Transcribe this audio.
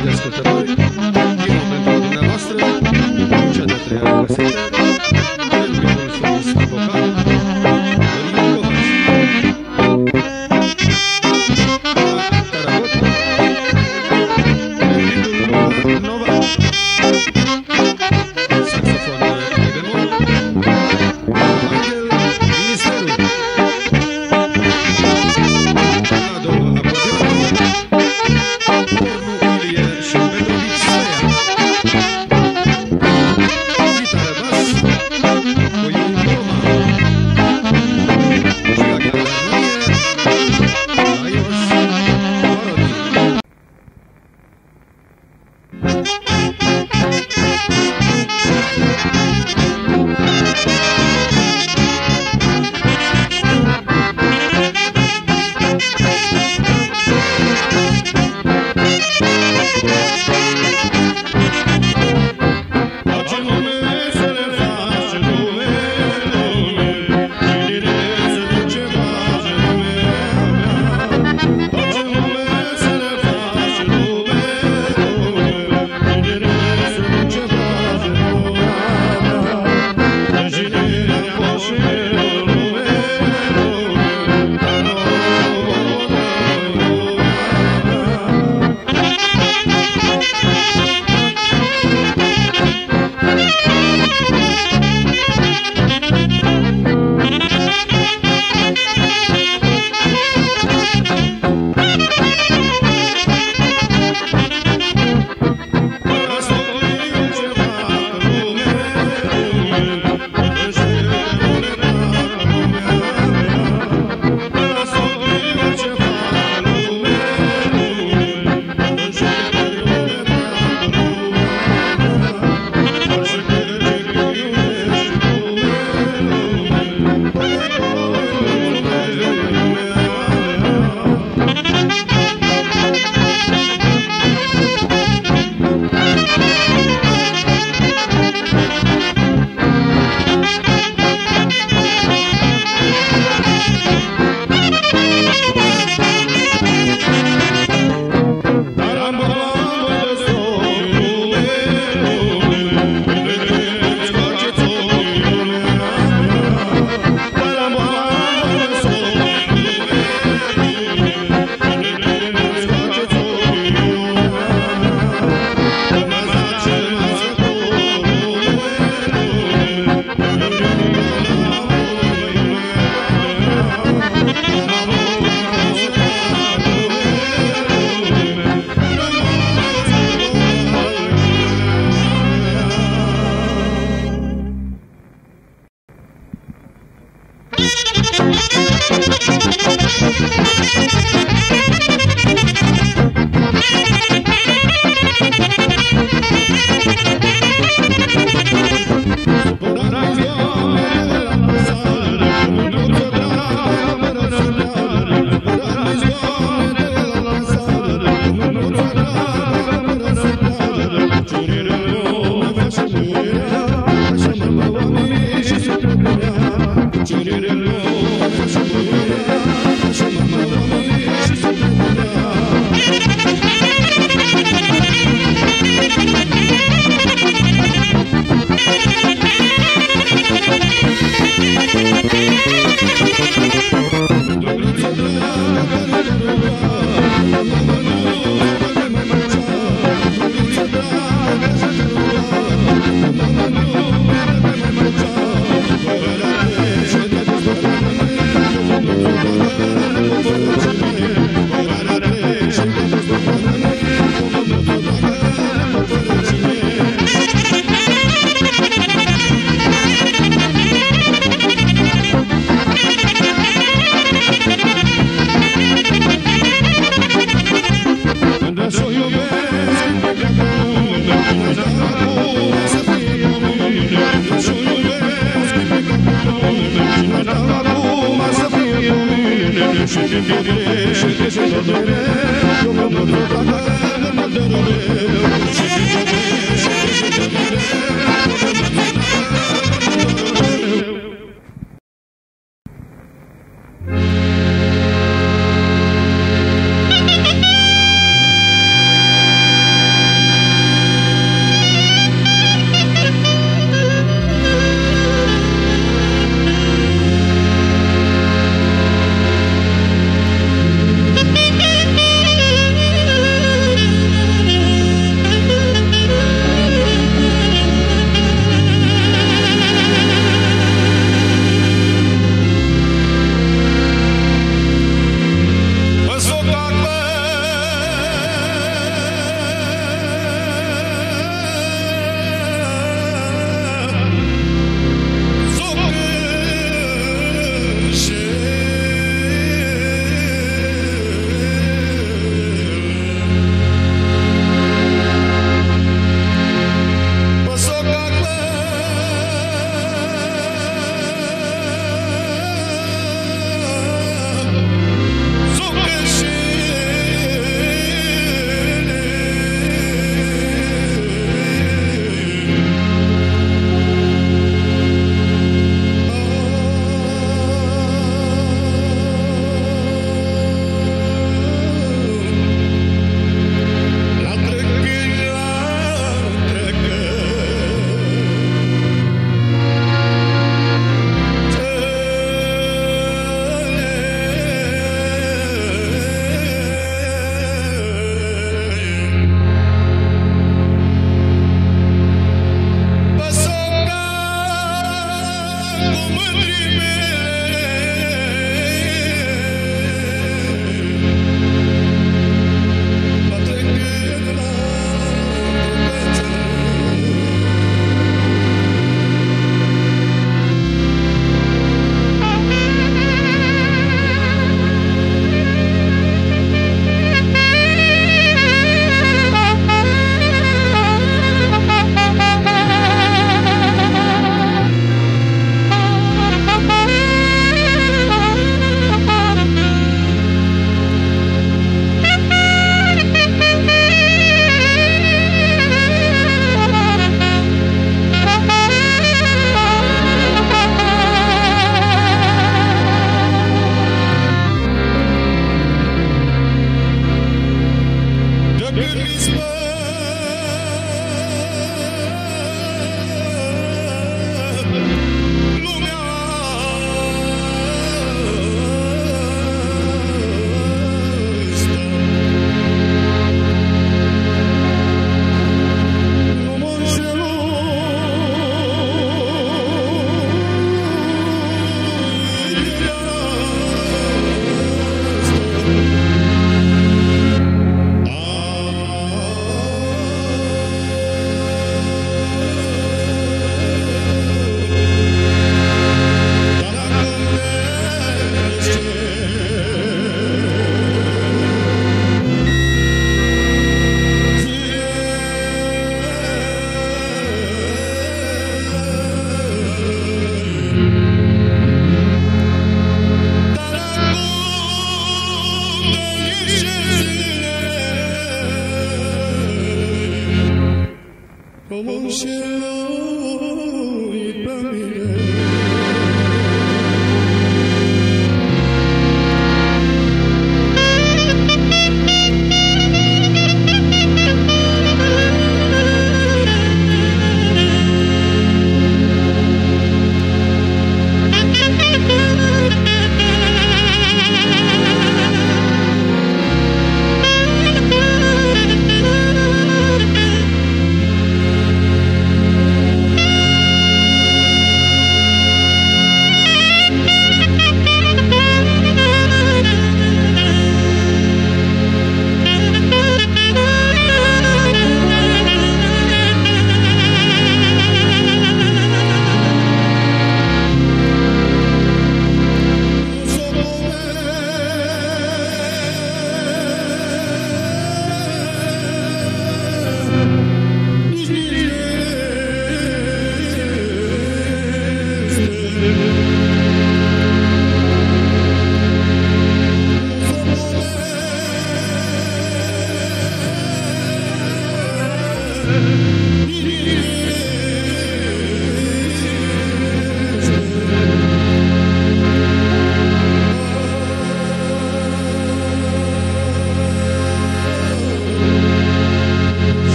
radioascoltatori, io pentru dumneavoastră cea de-a treia casetă, de